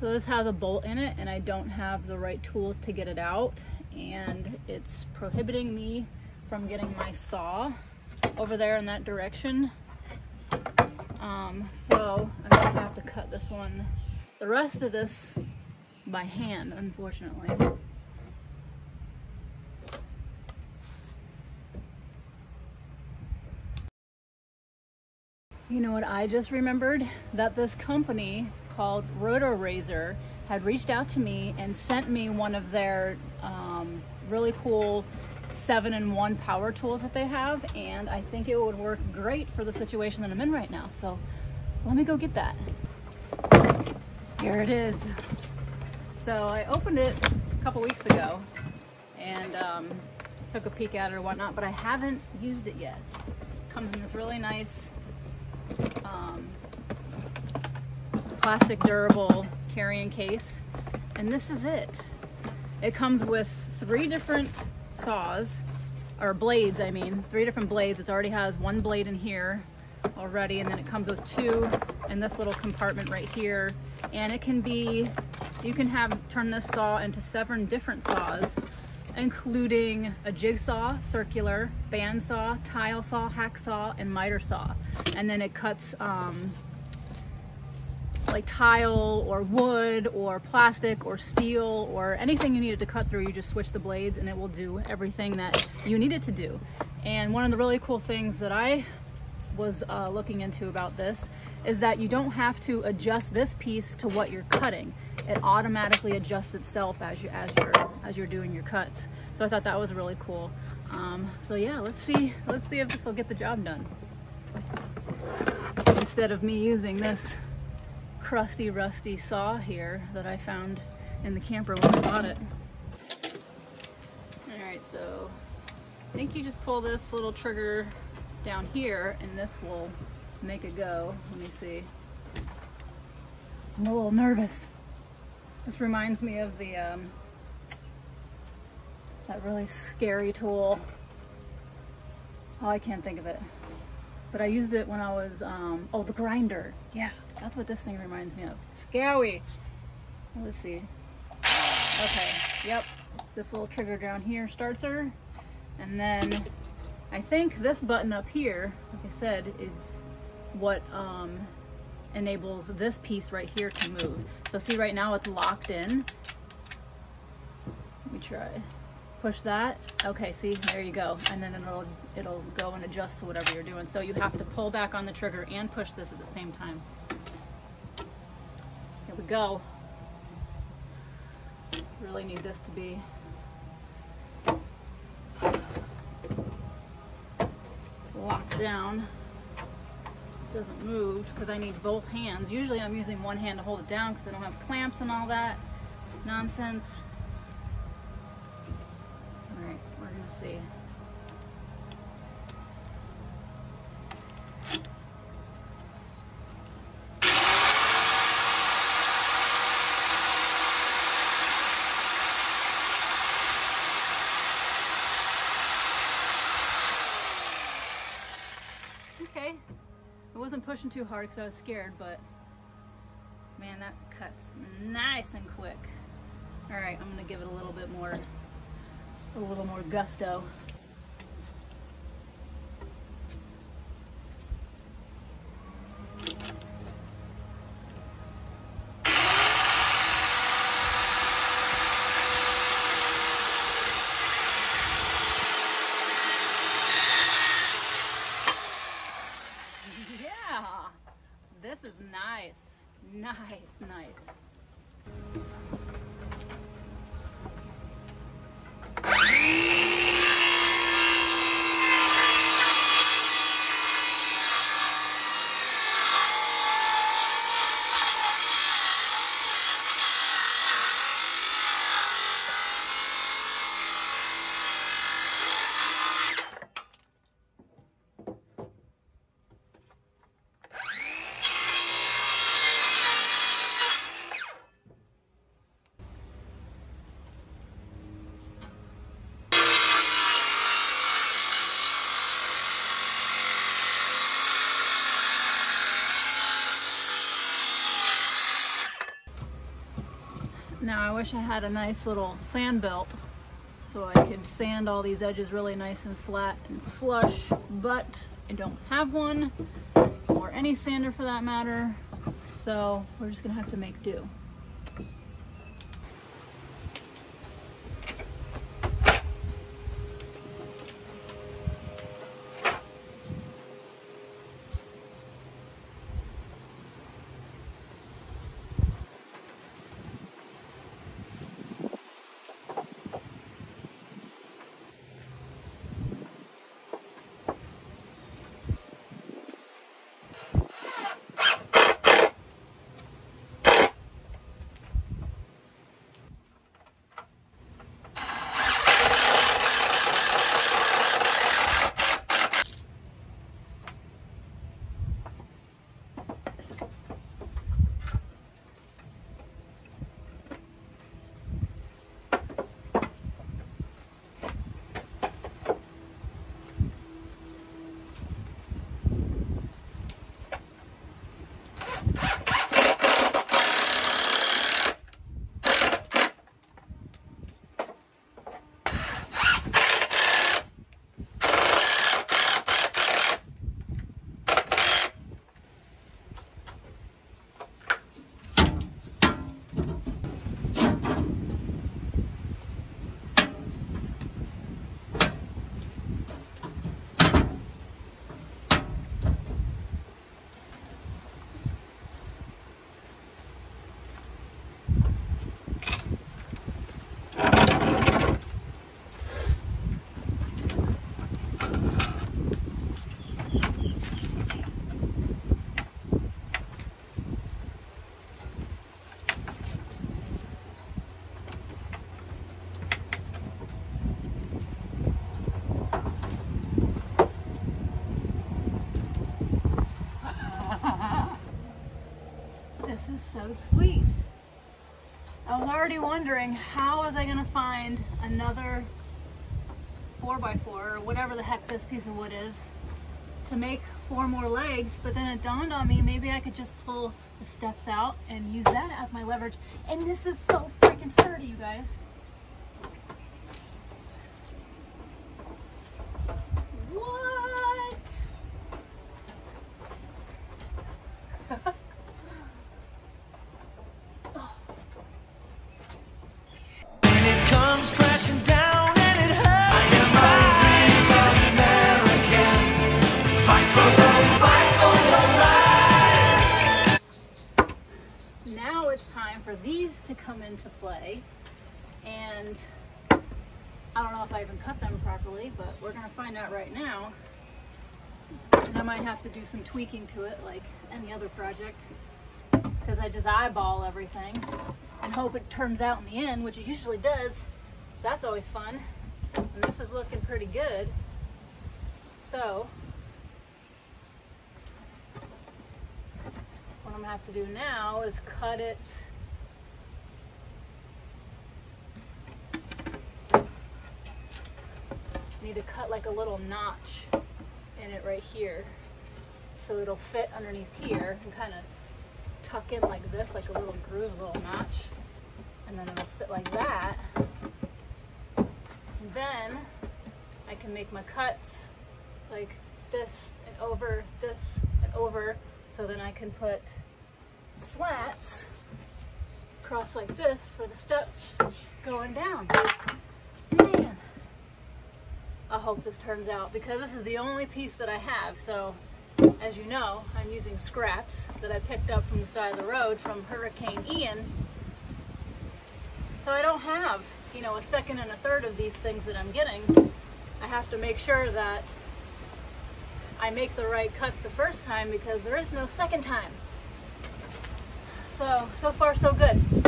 So this has a bolt in it and I don't have the right tools to get it out and it's prohibiting me from getting my saw over there in that direction. Um, so I'm gonna have to cut this one, the rest of this by hand, unfortunately. You know what I just remembered? That this company called Rotorazor had reached out to me and sent me one of their um, really cool seven in one power tools that they have and I think it would work great for the situation that I'm in right now. So let me go get that. Here it is. So I opened it a couple weeks ago and um, took a peek at it or whatnot, but I haven't used it yet. It comes in this really nice um, plastic durable carrying case and this is it. It comes with three different saws or blades I mean three different blades it already has one blade in here already and then it comes with two in this little compartment right here and it can be you can have turn this saw into seven different saws including a jigsaw, circular, bandsaw, tile saw, hacksaw, and miter saw. And then it cuts um, like tile or wood or plastic or steel or anything you needed to cut through, you just switch the blades and it will do everything that you need it to do. And one of the really cool things that I was uh, looking into about this is that you don't have to adjust this piece to what you're cutting. It automatically adjusts itself as you as you're as you're doing your cuts. So I thought that was really cool. Um, so yeah, let's see let's see if this will get the job done. Instead of me using this crusty, rusty saw here that I found in the camper when I bought it. All right, so I think you just pull this little trigger down here and this will make it go. Let me see. I'm a little nervous. This reminds me of the, um, that really scary tool. Oh, I can't think of it. But I used it when I was, um, oh, the grinder. Yeah, that's what this thing reminds me of. Scary. Let's see. Okay, yep. This little trigger down here starts her. And then I think this button up here, like I said, is what um, enables this piece right here to move. So see right now it's locked in. Let me try. Push that. Okay, see, there you go. And then it'll, it'll go and adjust to whatever you're doing. So you have to pull back on the trigger and push this at the same time. Go. Really need this to be locked down. It doesn't move because I need both hands. Usually I'm using one hand to hold it down because I don't have clamps and all that nonsense. Too hard because I was scared, but man, that cuts nice and quick. All right, I'm gonna give it a little bit more, a little more gusto. Yeah, this is nice, nice, nice. Now I wish I had a nice little sand belt so I could sand all these edges really nice and flat and flush, but I don't have one, or any sander for that matter, so we're just gonna have to make do. So sweet. I was already wondering how was I gonna find another 4x4 or whatever the heck this piece of wood is to make four more legs, but then it dawned on me maybe I could just pull the steps out and use that as my leverage. And this is so freaking sturdy, you guys. Might have to do some tweaking to it like any other project because I just eyeball everything and hope it turns out in the end, which it usually does. So that's always fun. And this is looking pretty good. So, what I'm gonna have to do now is cut it need to cut like a little notch in it right here so it'll fit underneath here and kind of tuck in like this like a little groove a little notch. And then it'll sit like that. And then I can make my cuts like this and over this and over. So then I can put slats across like this for the steps going down. Man I hope this turns out because this is the only piece that I have. So as you know, I'm using scraps that I picked up from the side of the road from Hurricane Ian. So I don't have, you know, a second and a third of these things that I'm getting. I have to make sure that I make the right cuts the first time because there is no second time. So, so far so good.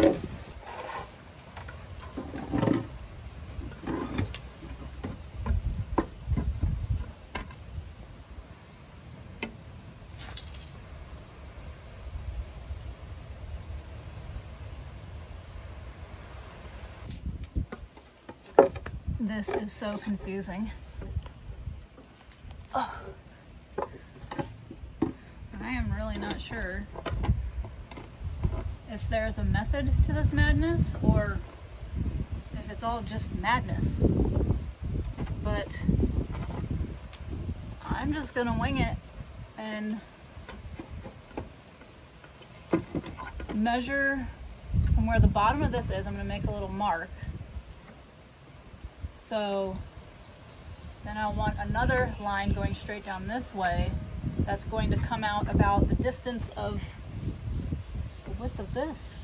This is so confusing. Oh. I am really not sure if there's a method to this madness or if it's all just madness. But I'm just gonna wing it and measure from where the bottom of this is. I'm gonna make a little mark. So then I want another line going straight down this way that's going to come out about the distance of the width of this,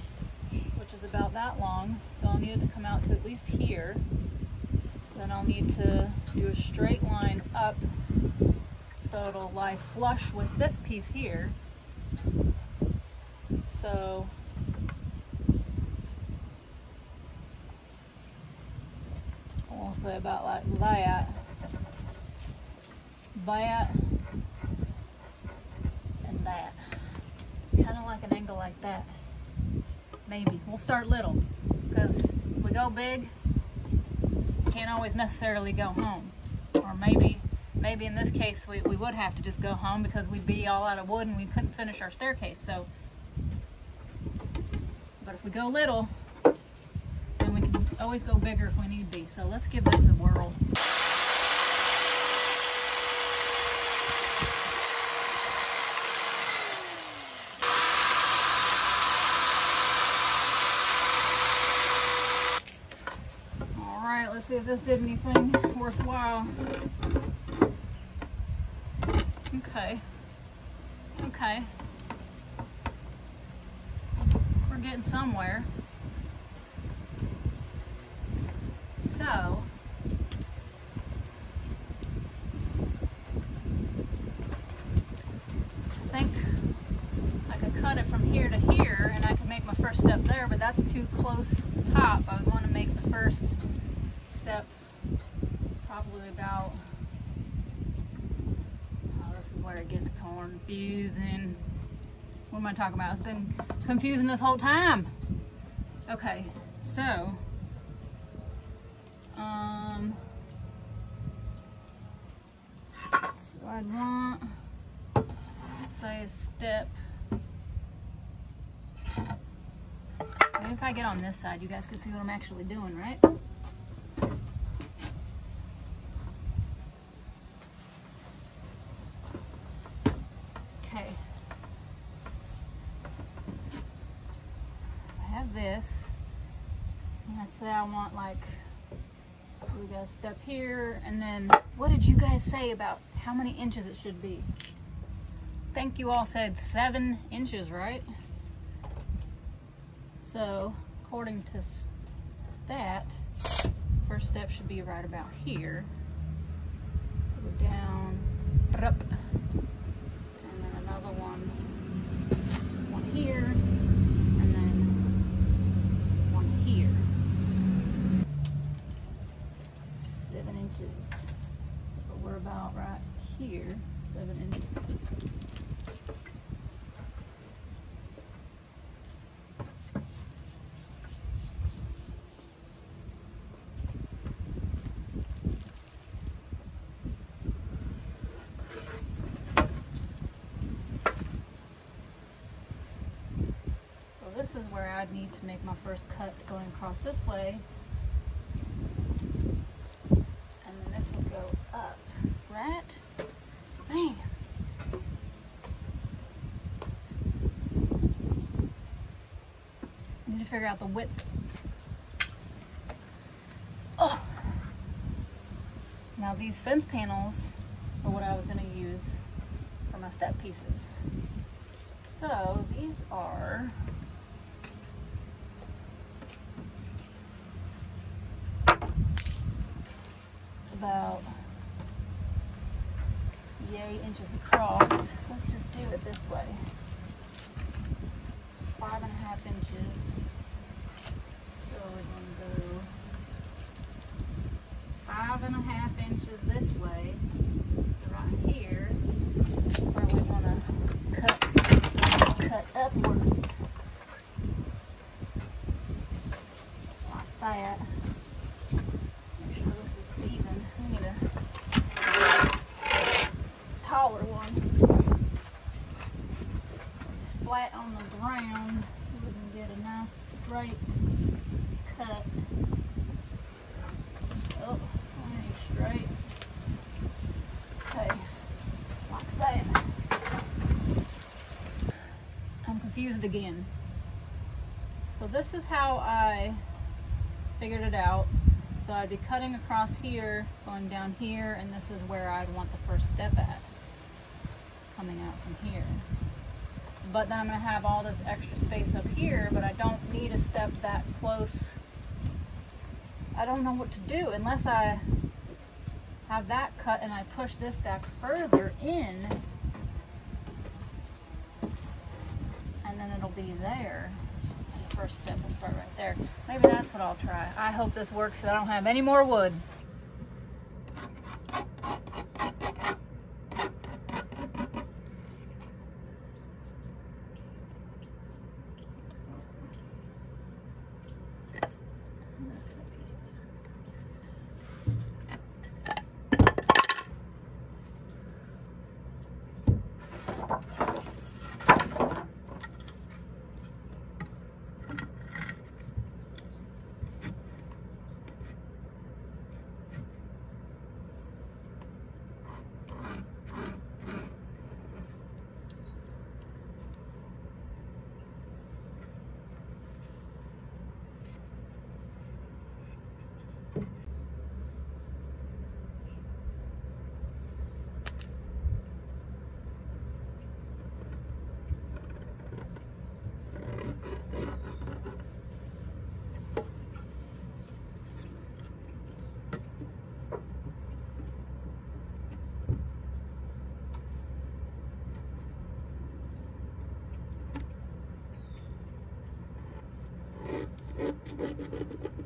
which is about that long. So I'll need it to come out to at least here. Then I'll need to do a straight line up so it'll lie flush with this piece here. So we'll say about like that, that, and that. Kind of like an angle like that. Maybe. We'll start little because we go big, can't always necessarily go home. Or maybe maybe in this case we, we would have to just go home because we'd be all out of wood and we couldn't finish our staircase. So, but if we go little, always go bigger if we need be. So let's give this a whirl. All right, let's see if this did anything worthwhile. Okay. Okay. We're getting somewhere. I think I could cut it from here to here and I could make my first step there, but that's too close to the top. I would want to make the first step probably about oh, this is where it gets confusing. What am I talking about? It's been confusing this whole time. Okay, so, um, so I'd want, say a step. Maybe if I get on this side, you guys can see what I'm actually doing, right? Okay. I have this. Let's say I want like, we got step here, and then what did you guys say about how many inches it should be? I think you all said seven inches, right? So, according to that, first step should be right about here. So down, up, and then another one, one here, about right here, seven inches. So this is where I'd need to make my first cut going across this way. Man. I need figure out the width. Oh. Now these fence panels are what I was going to use for my step pieces. So these are about yay inches across. Let's just do it this way. Five and a half inches. So we're going to go five and a half inches this way, right here, where we want to cut, cut upwards. Like that. flat on the ground, wouldn't get a nice right cut. Oh, I need straight. Okay, lock that in. Again. So this is how I figured it out. So I'd be cutting across here, going down here, and this is where I'd want the first step at, coming out from here. But then I'm gonna have all this extra space up here, but I don't need a step that close. I don't know what to do unless I have that cut and I push this back further in, and then it'll be there first step will start right there. Maybe that's what I'll try. I hope this works so I don't have any more wood. I am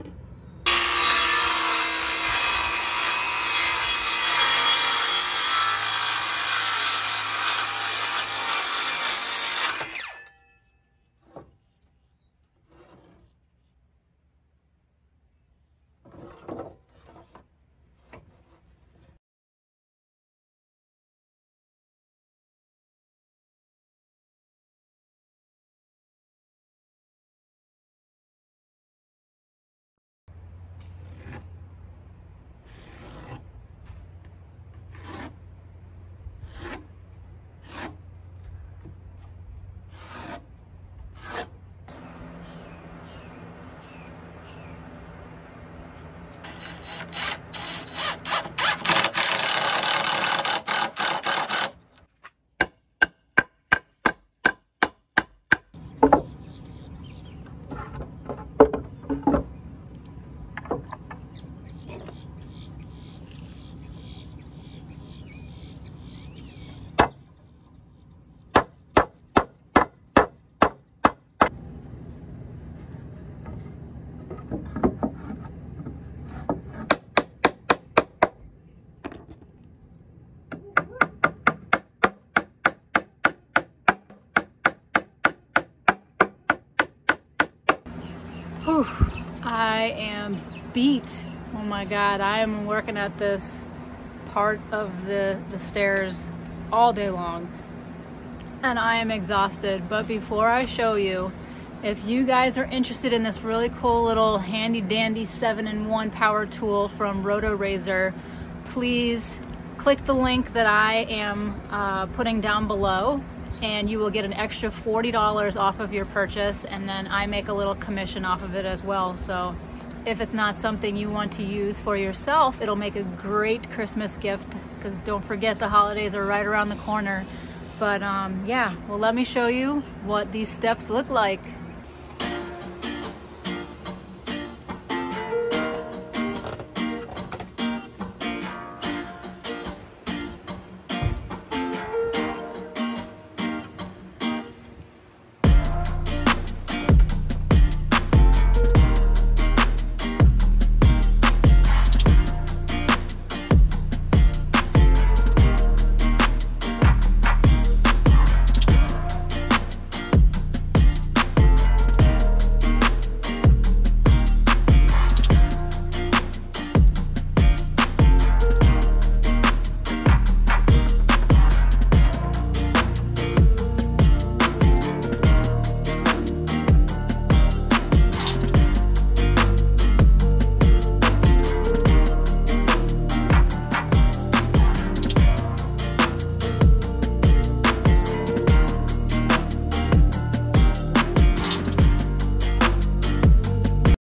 beat. Oh my God, I am working at this part of the, the stairs all day long and I am exhausted. But before I show you, if you guys are interested in this really cool little handy dandy 7-in-1 power tool from Rotorazor, please click the link that I am uh, putting down below and you will get an extra $40 off of your purchase and then I make a little commission off of it as well. So if it's not something you want to use for yourself, it'll make a great Christmas gift because don't forget the holidays are right around the corner. But um, yeah, well let me show you what these steps look like.